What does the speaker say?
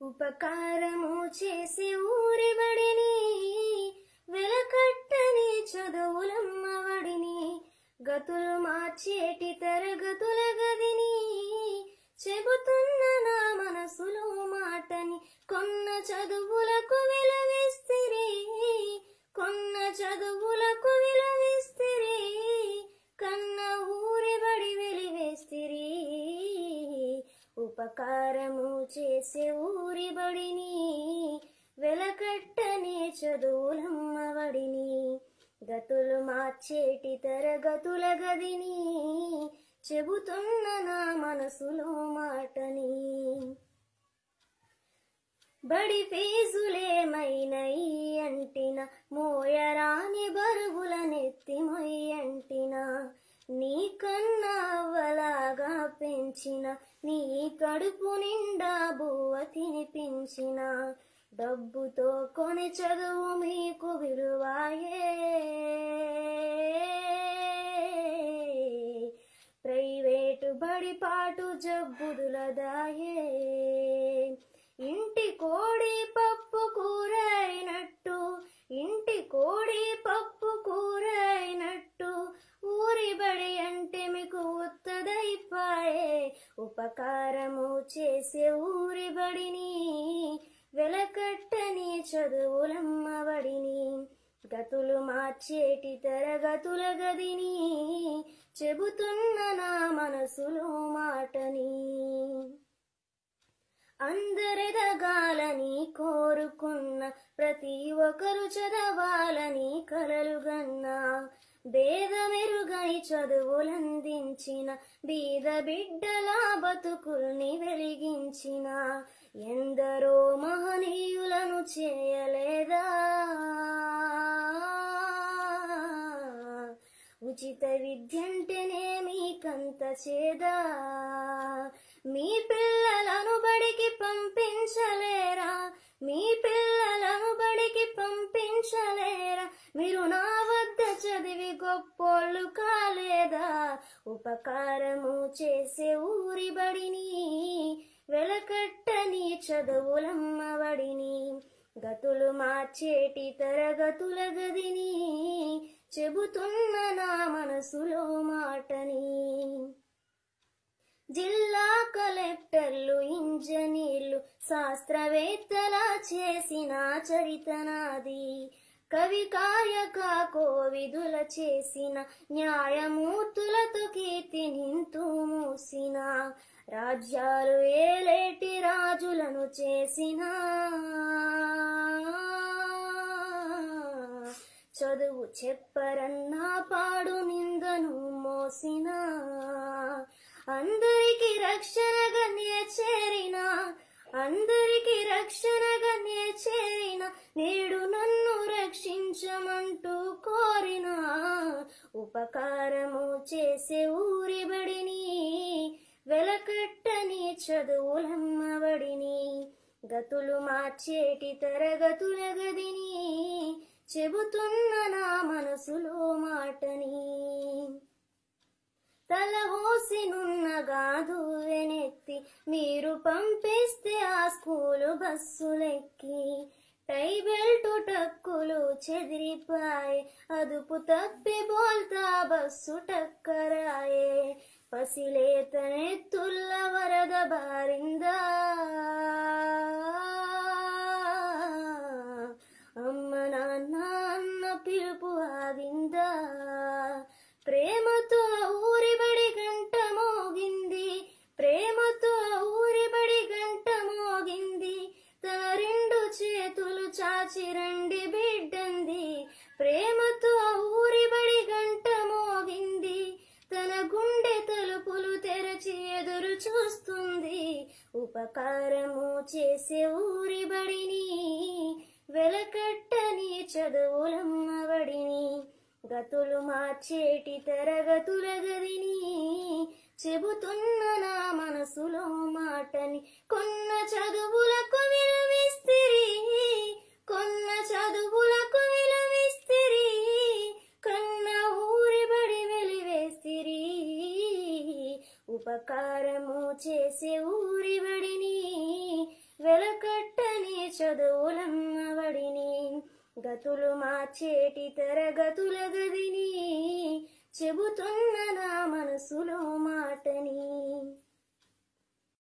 ఉపకారము చేసి ఊరిబడిని వెలకట్టని చదువులమ్మవడిని గతులు మార్చేటి తరగతుల గదిని చెబుతున్న నా మనసులో మాటని కొన్న చదువులకు విలువిస్తిరి ఉపకారము చేసే ఊరిబడిని వెలకట్టనే చదువులమ్మవడిని గతులు మార్చేటి తరగతుల గదిని చెబుతున్న నా మనసులో మాటని. బడి ఫీజులేమైనయి అంటిన మోయరాని బరుగుల నెత్తి నీ కన్నావలాగా పెంచిన నీ కడుపు నిండా బువ్వ తినిపించిన. డబ్బుతో కొని చదువు మీకు విలువాయే. ప్రైవేటు బడిపాటు జబ్బుదులదాయే. ఉపకారము చేసే ఊరి బడిని వెలకట్టని చదువులమ్మబడిని గతులు మార్చేటి తరగతుల గదిని చెబుతున్న నా మనసులో మాటని. అందరెదగాలని కోరుకున్న ప్రతి ఒక్కరు చదవాలని కలలుగన్నా భేదమెరుగని చదువులందించిన బీద బిడ్డల బతుకుల్ని వెలిగించిన ఎందరో మహనీయులను చేయలేదా? ఉచిత విద్యంటేనే మీకంత చేదా. మీ పిల్లలను బడికి పంపించలేరా? మీ ఉపకారము చేసే ఊరిబడిని వెలకట్టని చదువులమ్మబడిని గతులు మార్చేటి తరగతుల గదిని చెబుతున్న నా మనసులో మాటని. జిల్లా కలెక్టర్లు ఇంజనీర్లు శాస్త్రవేత్తల చేసిన చరితనాది కవి కాయక కోవిదుల చేసిన న్యాయమూర్తులతో కీర్తి నింతూ మూసిన. రాజ్యాలు ఏలేటి రాజులను చేసిన. చదువు చెప్పరన్నా పాడు నిందను మోసిన. అందరికి రక్షణగా చేరిన అందరికి రక్షణ ఉపకారము చేసే ఊరి బడిని వెలకట్టని చదువులమ్మబడిని గతులు మార్చేటి తరగతుల గదిని? చెబుతున్న నా మనసులో మాటని? తల ఓసినున్నగాదు వెనెత్తి మీరు పంపిస్తే ఆ స్కూలు బస్సులెక్కి. టై బెల్ట్ టక్కులు చెదిరిపాయే అదుపు తప్పి బోల్తా బస్సు టక్కరాయే. పసిలేతనెత్తుల్ల వరద బారిందా? అమ్మ నాన్న అన్న పిలుపు ఆగిందా చిరండి బిడ్డంది. ప్రేమతో ఊరిబడి గంట మోగింది. తన గుండె తలుపులు తెరచి ఎదురు చూస్తుంది. ఉపకారము చేసే ఊరిబడిని వెలకట్టని చదువులమ్మబడిని. గతులు మార్చేటి తరగతుల గదిని చెబుతున్న నా మనసులో మాటని కొన్న చదువులకు ఉపకారము చేసే ఊరివడిని వెలకట్టని చదువులమ్మవడిని గతులు మార్చేటి తరగతుల గదిని చెబుతున్న నా మనసులో మాటని.